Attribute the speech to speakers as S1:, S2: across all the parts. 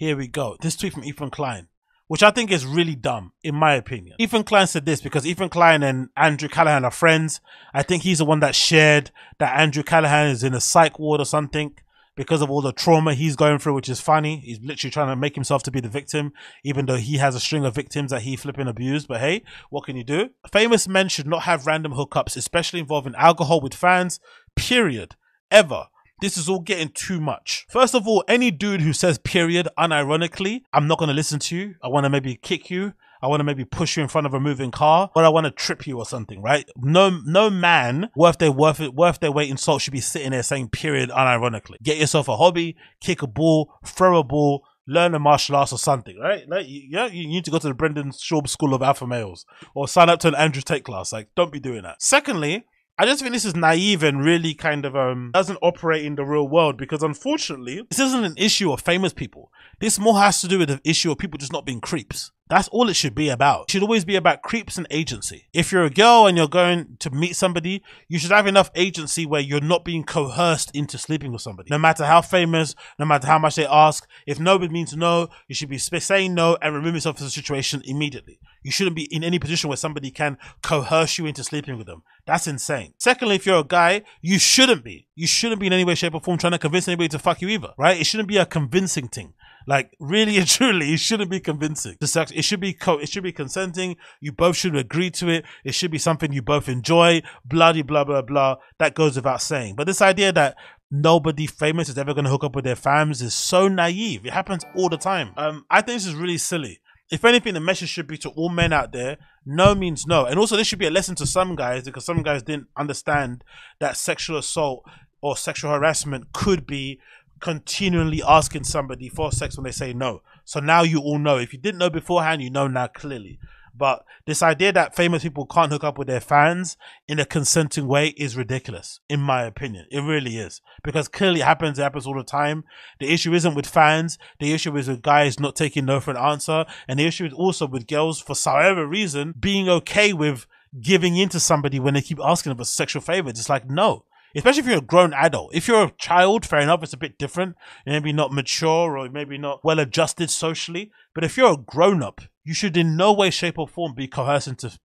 S1: Here we go. This tweet from Ethan Klein, which I think is really dumb, in my opinion. Ethan Klein said this because Ethan Klein and Andrew Callaghan are friends. I think he's the one that shared that Andrew Callaghan is in a psych ward or something because of all the trauma he's going through, which is funny. He's literally trying to make himself to be the victim, even though he has a string of victims that he flipping abused. But hey, what can you do? Famous men should not have random hookups, especially involving alcohol with fans, period. Ever. This is all getting too much. First of all, any dude who says period unironically, I'm not going to listen to you. I want to maybe kick you. I want to maybe push you in front of a moving car, or I want to trip you or something, right? No, no man worth their worth it, worth their weight in salt should be sitting there saying period unironically. Get yourself a hobby, kick a ball, throw a ball, learn a martial arts or something, right? Like, yeah, you need to go to the Brendan Schaub School of Alpha Males or sign up to an Andrew Tate class. Like, don't be doing that. Secondly, I just think this is naive and really kind of um doesn't operate in the real world because unfortunately, this isn't an issue of famous people. This more has to do with the issue of people just not being creeps. That's all it should be about. It should always be about creeps and agency. If you're a girl and you're going to meet somebody, you should have enough agency where you're not being coerced into sleeping with somebody. No matter how famous, no matter how much they ask, if nobody means no, you should be saying no and remove yourself from the situation immediately. You shouldn't be in any position where somebody can coerce you into sleeping with them. That's insane. Secondly, if you're a guy, you shouldn't be. You shouldn't be in any way, shape, or form trying to convince anybody to fuck you either, right? It shouldn't be a convincing thing. Like really and truly, it shouldn't be convincing. The sex, it should be co- it should be consenting. You both should agree to it. It should be something you both enjoy. Bloody blah blah blah. That goes without saying. But this idea that nobody famous is ever going to hook up with their fams is so naive. It happens all the time. Um, I think this is really silly. If anything, the message should be to all men out there: no means no. And also, this should be a lesson to some guys because some guys didn't understand that sexual assault or sexual harassment could be continually asking somebody for sex when they say no. So now you all know. If you didn't know beforehand, you know now clearly. But this idea that famous people can't hook up with their fans in a consenting way is ridiculous, in my opinion. It really is. Because clearly it happens, it happens all the time. The issue isn't with fans, the issue is with guys not taking no for an answer. And the issue is also with girls, for however reason, being okay with giving in to somebody when they keep asking for sexual favors. It's like, no especially if you're a grown adult. If you're a child, fair enough, it's a bit different. Maybe not mature or maybe not well adjusted socially. But if you're a grown up, you should in no way, shape, or form be coerced into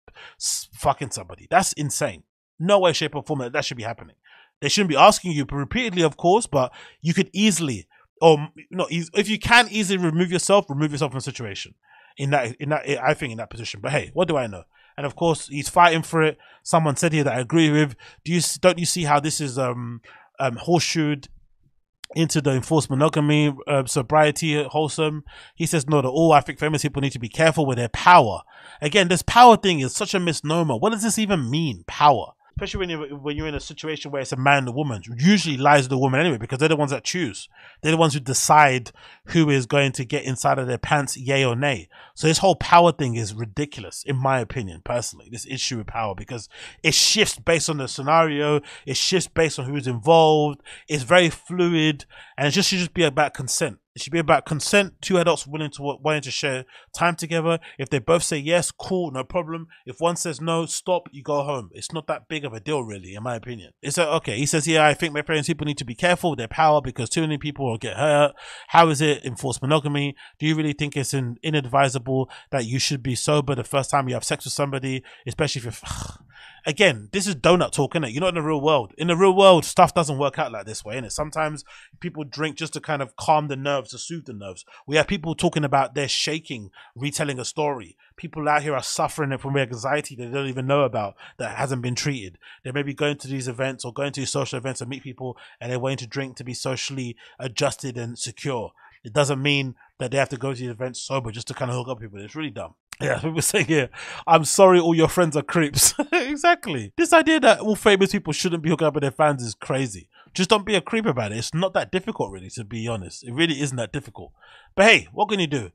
S1: fucking somebody. That's insane. No way, shape, or form that, that should be happening. They shouldn't be asking you repeatedly, of course, but you could easily, or no, if you can easily remove yourself, remove yourself from the situation. In that, in that, I think in that position. But hey, what do I know? And of course he's fighting for it. Someone said here that I agree with. Do you don't you see how this is um um horseshoed into the enforced monogamy, uh, sobriety, wholesome. He says not at all. I think famous people need to be careful with their power. Again, this power thing is such a misnomer. What does this even mean? Power especially when you're when you're in a situation where it's a man and a woman. Usually lies the woman anyway, because they're the ones that choose. They're the ones who decide who is going to get inside of their pants, yay or nay. So this whole power thing is ridiculous, in my opinion, personally. This issue with power because it shifts based on the scenario, it shifts based on who's involved. It's very fluid, and it just should just be about consent. It should be about consent. Two adults willing to wanting to share time together. If they both say yes, cool, no problem. If one says no, stop. You go home. It's not that big of a deal, really, in my opinion. It's a, okay. He says, yeah, I think my parents people need to be careful with their power because too many people will get hurt. How is it enforced monogamy? Do you really think it's in, inadvisable that you should be sober the first time you have sex with somebody, especially if you're again, this is donut talk, innit? You're not in the real world. In the real world, stuff doesn't work out like this way, innit? Sometimes people drink just to kind of calm the nerves, to soothe the nerves. We have people talking about their shaking, retelling a story. People out here are suffering from anxiety they don't even know about that hasn't been treated. They may be going to these events or going to these social events and meet people and they're waiting to drink to be socially adjusted and secure. It doesn't mean that they have to go to these events sober just to kind of hook up people. It's really dumb. Yeah, people saying here, I'm sorry all your friends are creeps. exactly. This idea that all famous people shouldn't be hooking up with their fans is crazy. Just don't be a creep about it. It's not that difficult, really, to be honest. It really isn't that difficult. But hey, what can you do?